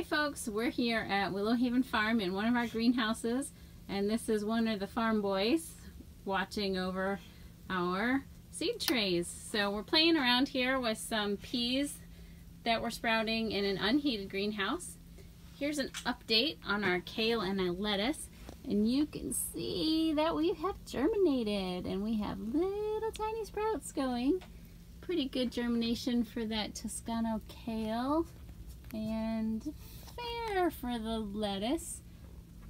Hi folks, we're here at Willow Haven Farm in one of our greenhouses and this is one of the farm boys watching over our seed trays. So we're playing around here with some peas that were sprouting in an unheated greenhouse. Here's an update on our kale and our lettuce and you can see that we have germinated and we have little tiny sprouts going. Pretty good germination for that Toscano kale and fair for the lettuce.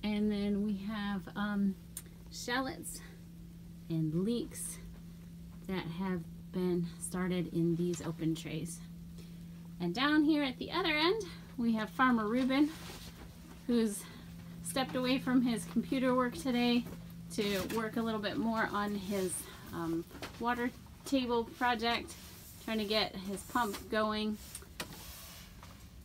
And then we have um, shallots and leeks that have been started in these open trays. And down here at the other end, we have Farmer Reuben, who's stepped away from his computer work today to work a little bit more on his um, water table project, trying to get his pump going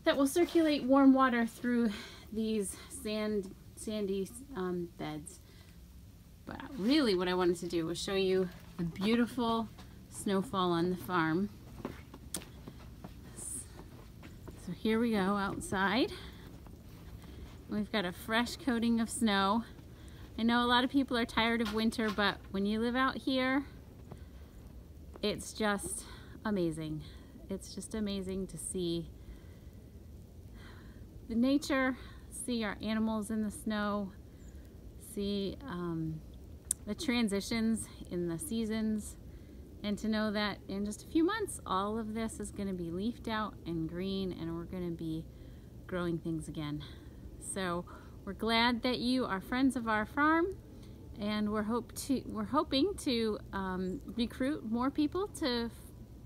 that will circulate warm water through these sand, sandy um, beds. But really what I wanted to do was show you the beautiful snowfall on the farm. So here we go outside. We've got a fresh coating of snow. I know a lot of people are tired of winter, but when you live out here, it's just amazing. It's just amazing to see the nature, see our animals in the snow, see um, the transitions in the seasons, and to know that in just a few months, all of this is going to be leafed out and green, and we're going to be growing things again. So we're glad that you are friends of our farm, and we're hope to we're hoping to um, recruit more people to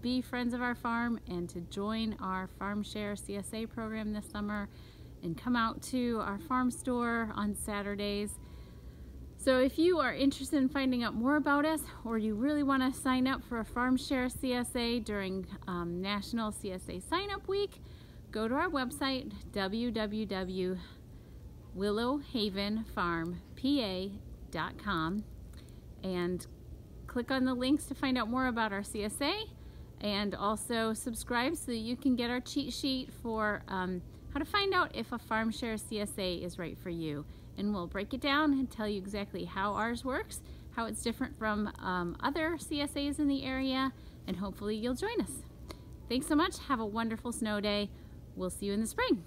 be friends of our farm and to join our Farm Share CSA program this summer and come out to our farm store on Saturdays. So if you are interested in finding out more about us or you really want to sign up for a Farm Share CSA during um, National CSA Sign Up Week, go to our website www.willowhavenfarmpa.com and click on the links to find out more about our CSA and also subscribe so that you can get our cheat sheet for um, how to find out if a farm share CSA is right for you. And we'll break it down and tell you exactly how ours works, how it's different from um, other CSAs in the area, and hopefully you'll join us. Thanks so much. Have a wonderful snow day. We'll see you in the spring.